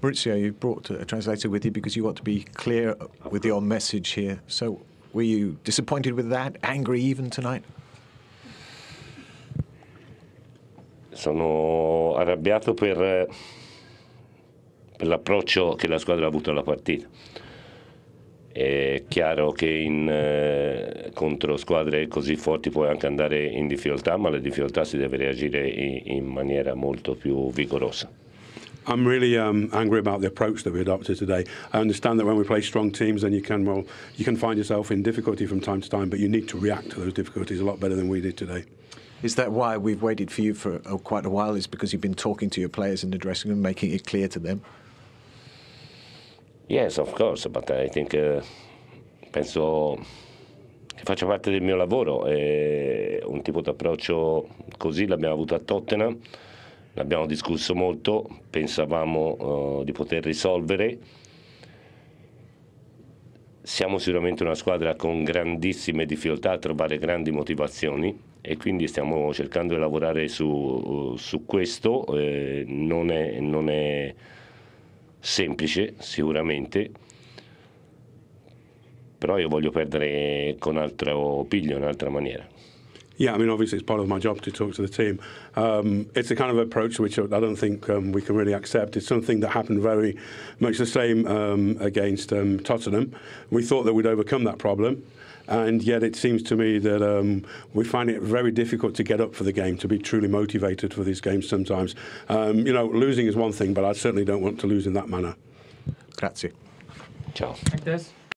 Maurizio, you brought a translator with you because you want to be clear with your message here. So, were you disappointed with that? Angry even tonight? Sono arrabbiato per, per l'approccio che la squadra ha avuto alla partita. È chiaro che in, eh, contro squadre così forti puoi anche andare in difficoltà, ma le difficoltà si deve reagire in, in maniera molto più vigorosa. I'm really um, angry about the approach that we adopted today. I understand that when we play strong teams, then you can well you can find yourself in difficulty from time to time, but you need to react to those difficulties a lot better than we did today. Is that why we've waited for you for oh, quite a while? Is because you've been talking to your players in the dressing room, making it clear to them? Yes, of course, but I think uh, penso che faccia parte del mio lavoro. E un tipo di approccio così l'abbiamo avuto a Tottenham l'abbiamo discusso molto, pensavamo uh, di poter risolvere. Siamo sicuramente una squadra con grandissime difficoltà a trovare grandi motivazioni e quindi stiamo cercando di lavorare su, su questo. Eh, non, è, non è semplice sicuramente, però io voglio perdere con altro piglio, in un'altra maniera. Yeah, I mean, obviously it's part of my job to talk to the team. Um, it's a kind of approach which I don't think um, we can really accept. It's something that happened very much the same um, against um, Tottenham. We thought that we'd overcome that problem. And yet, it seems to me that um, we find it very difficult to get up for the game, to be truly motivated for these games sometimes. Um, you know, losing is one thing, but I certainly don't want to lose in that manner. Grazie. Ciao. Like this.